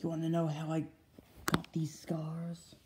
You want to know how I got these scars?